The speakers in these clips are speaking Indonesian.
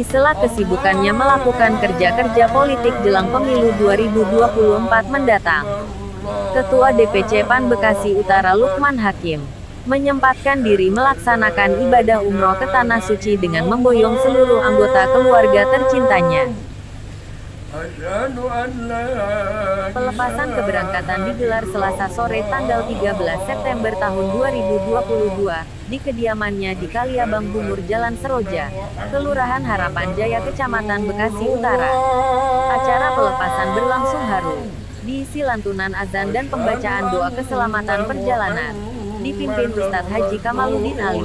sela kesibukannya melakukan kerja-kerja politik jelang pemilu 2024 mendatang. Ketua DPC PAN Bekasi Utara Lukman Hakim menyempatkan diri melaksanakan ibadah umroh ke Tanah Suci dengan memboyong seluruh anggota keluarga tercintanya. Pelepasan keberangkatan digelar Selasa sore tanggal 13 September tahun 2022 di kediamannya di Kaliabang Bungur Jalan Seroja, Kelurahan Harapan Jaya Kecamatan Bekasi Utara. Acara pelepasan berlangsung haru, diisi lantunan azan dan pembacaan doa keselamatan perjalanan, dipimpin Ustadz Haji Kamaludin Ali.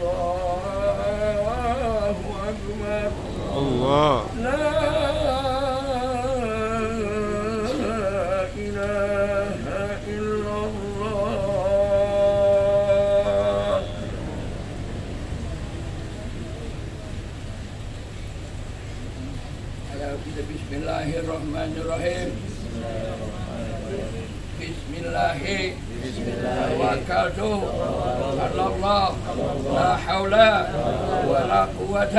الله أكبر. الله لا إله إلا الله. بسم الله الرحمن الرحيم. بسم الله. توكلت على الله لا حول ولا قوة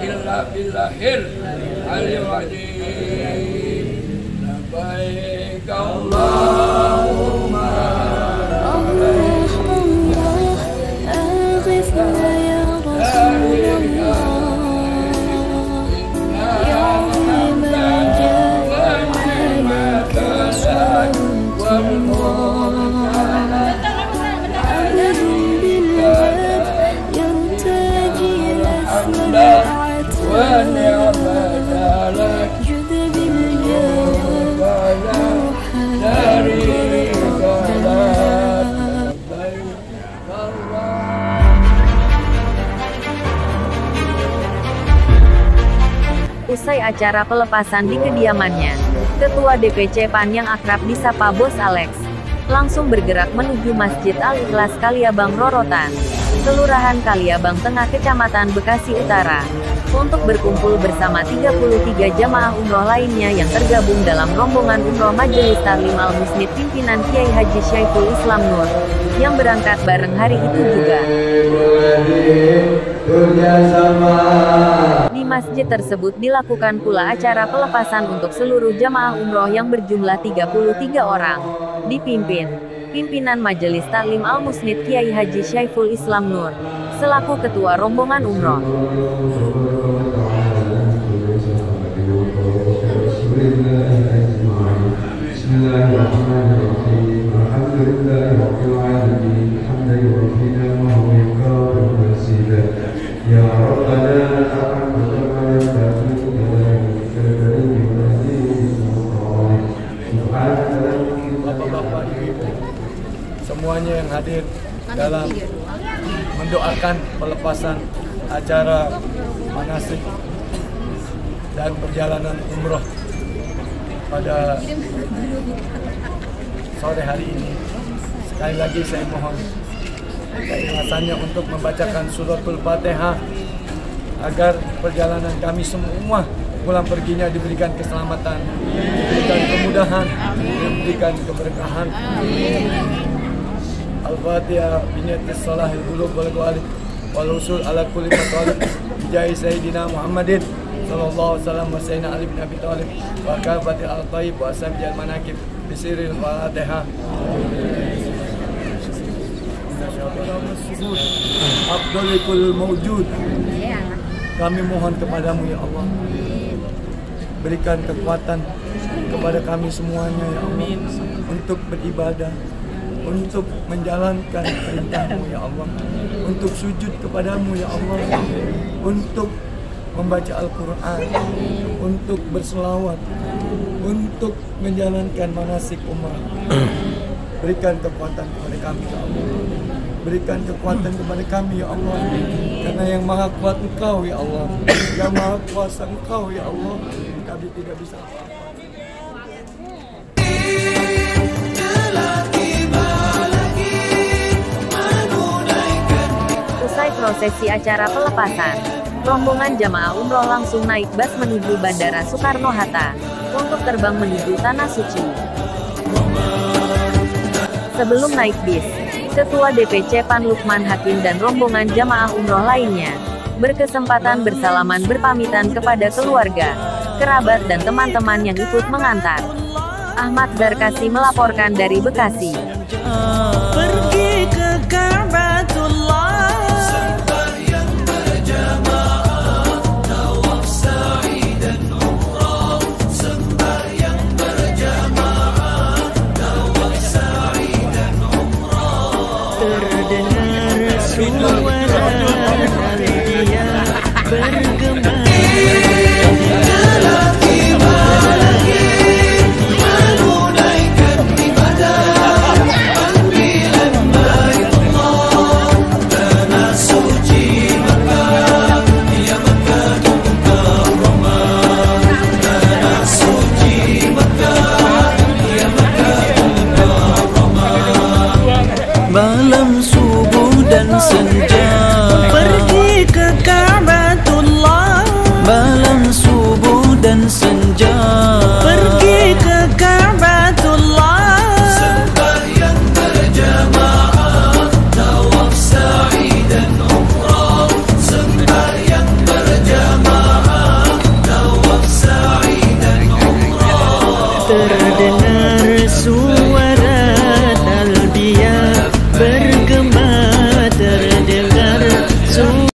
إلا بالله العلي العظيم. لبيك اللهم acara pelepasan di kediamannya, Ketua DPC PAN yang akrab disapa Bos Alex, langsung bergerak menuju Masjid Al-Ikhlas Kaliabang Rorotan, Kelurahan Kaliabang Tengah Kecamatan Bekasi Utara, untuk berkumpul bersama 33 jamaah umroh lainnya yang tergabung dalam rombongan umroh Majelis Taklim Al-Musnid pimpinan Kiai Haji Syaiful Islam Nur, yang berangkat bareng hari itu juga. Di masjid tersebut dilakukan pula acara pelepasan untuk seluruh jamaah umroh yang berjumlah 33 orang. Dipimpin pimpinan Majelis Taklim Al-Musnid Kiai Haji Syaiful Islam Nur, selaku ketua rombongan umroh. بسم الله الرحمن الرحيم الحمد لله رب العالمين حمدا يوفينا وهو يكافئ مزيدا يا ربنا لك الحمد كما ينبغي لجلالك الكريم والعزيز والكرام سبحانك لا نحصي Bapak-bapak, ibu-ibu, semuanya yang hadir dalam mendoakan pelepasan acara manasik dan perjalanan umroh pada sore hari ini. Sekali lagi saya mohon keikhlasannya untuk membacakan suratul Fatihah agar perjalanan kami semua pulang perginya diberikan keselamatan, diberikan kemudahan, diberikan keberkahan. Al-Fatihah biniyatis salahil qulub wal qalib wal usul ala kulli matalib bijai sayyidina Muhammadin sallallahu wasallam wa sayyidina Ali bin Abi Thalib wa kafatil al-tayyib wa ashabil manakib bisiril Fatihah. Abdulikul mawjud Kami mohon kepadamu ya Allah Berikan kekuatan kepada kami semuanya ya Allah Untuk beribadah Untuk menjalankan perintahmu ya Allah Untuk sujud kepadamu ya Allah Untuk membaca Al-Quran Untuk berselawat Untuk menjalankan manasik umrah Berikan kekuatan kepada kami ya Allah. Berikan kekuatan kepada kami ya Allah. Karena yang maha kuat Engkau ya Allah. Yang maha kuasa Engkau ya Allah. Kami tidak bisa apa-apa. Prosesi acara pelepasan, rombongan jamaah umroh langsung naik bus menuju Bandara Soekarno-Hatta untuk terbang menuju Tanah Suci. Sebelum naik bis, Ketua DPC PAN Lukman Hakim dan rombongan jamaah umroh lainnya berkesempatan bersalaman berpamitan kepada keluarga, kerabat dan teman-teman yang ikut mengantar. Ahmad Zarkasi melaporkan dari Bekasi. Doo-doo.